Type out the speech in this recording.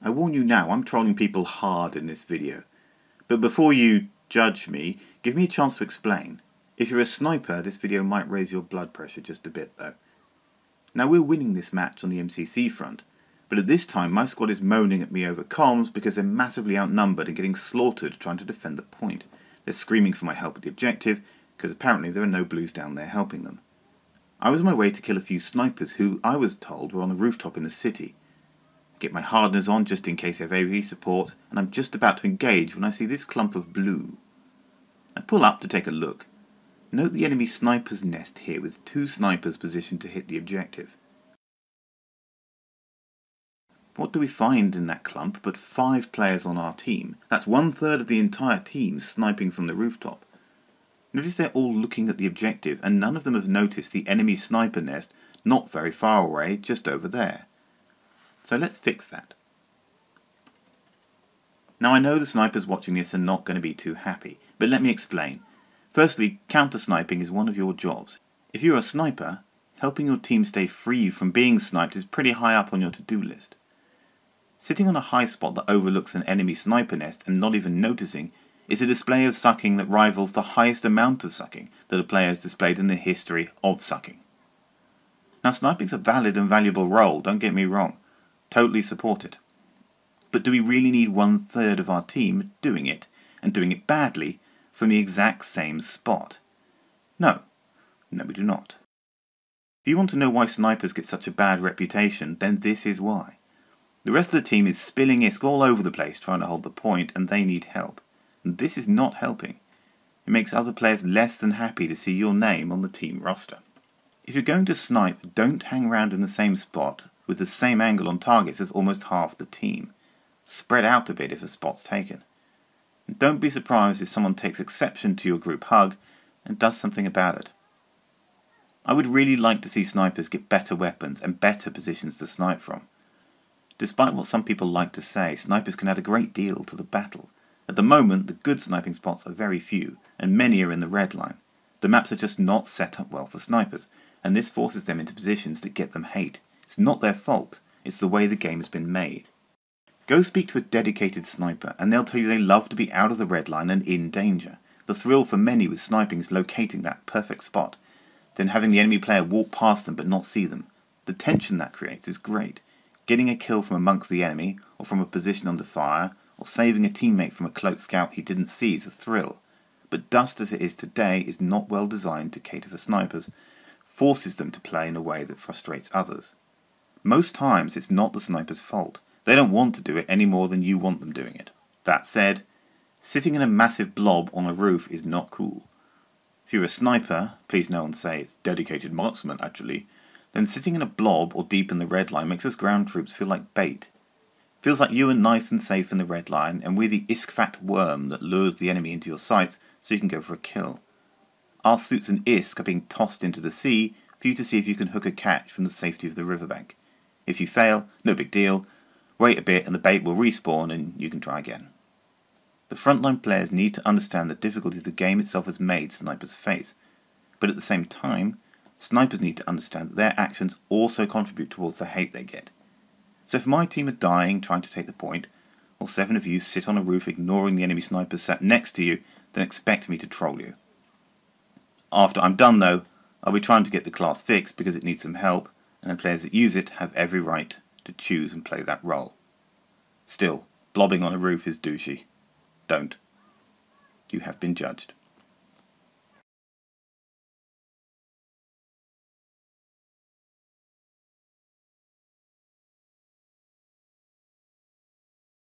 I warn you now, I'm trolling people hard in this video. But before you judge me, give me a chance to explain. If you're a sniper, this video might raise your blood pressure just a bit though. Now we're winning this match on the MCC front, but at this time my squad is moaning at me over comms because they're massively outnumbered and getting slaughtered trying to defend the point. They're screaming for my help at the objective, because apparently there are no blues down there helping them. I was on my way to kill a few snipers who, I was told, were on a rooftop in the city. Get my hardeners on just in case they have AV support, and I'm just about to engage when I see this clump of blue. I pull up to take a look. Note the enemy sniper's nest here with two snipers positioned to hit the objective. What do we find in that clump but five players on our team? That's one third of the entire team sniping from the rooftop. Notice they're all looking at the objective and none of them have noticed the enemy sniper nest not very far away, just over there. So let's fix that. Now I know the snipers watching this are not going to be too happy, but let me explain. Firstly, counter-sniping is one of your jobs. If you're a sniper, helping your team stay free from being sniped is pretty high up on your to-do list. Sitting on a high spot that overlooks an enemy sniper nest and not even noticing is a display of sucking that rivals the highest amount of sucking that a player has displayed in the history of sucking. Now sniping's a valid and valuable role, don't get me wrong, Totally support it. But do we really need one third of our team doing it, and doing it badly, from the exact same spot? No. No, we do not. If you want to know why snipers get such a bad reputation, then this is why. The rest of the team is spilling ISK all over the place trying to hold the point, and they need help. And this is not helping. It makes other players less than happy to see your name on the team roster. If you're going to snipe, don't hang around in the same spot with the same angle on targets as almost half the team. Spread out a bit if a spot's taken. And don't be surprised if someone takes exception to your group hug and does something about it. I would really like to see snipers get better weapons and better positions to snipe from. Despite what some people like to say, snipers can add a great deal to the battle. At the moment, the good sniping spots are very few, and many are in the red line. The maps are just not set up well for snipers, and this forces them into positions that get them hate. It's not their fault, it's the way the game has been made. Go speak to a dedicated sniper, and they'll tell you they love to be out of the red line and in danger. The thrill for many with sniping is locating that perfect spot, then having the enemy player walk past them but not see them. The tension that creates is great. Getting a kill from amongst the enemy, or from a position under fire, or saving a teammate from a cloaked scout he didn't see is a thrill. But Dust as it is today is not well designed to cater for snipers, forces them to play in a way that frustrates others. Most times it's not the sniper's fault. They don't want to do it any more than you want them doing it. That said, sitting in a massive blob on a roof is not cool. If you're a sniper, please no one say it's dedicated marksman actually, then sitting in a blob or deep in the red line makes us ground troops feel like bait. Feels like you are nice and safe in the red line, and we're the ISK fat worm that lures the enemy into your sights so you can go for a kill. Our suits and ISK are being tossed into the sea for you to see if you can hook a catch from the safety of the riverbank. If you fail, no big deal. Wait a bit and the bait will respawn and you can try again. The frontline players need to understand the difficulties the game itself has made snipers face, but at the same time, snipers need to understand that their actions also contribute towards the hate they get. So if my team are dying trying to take the point, while seven of you sit on a roof ignoring the enemy snipers sat next to you, then expect me to troll you. After I'm done though, I'll be trying to get the class fixed because it needs some help, and the players that use it have every right to choose and play that role. Still, blobbing on a roof is douchey. Don't. You have been judged.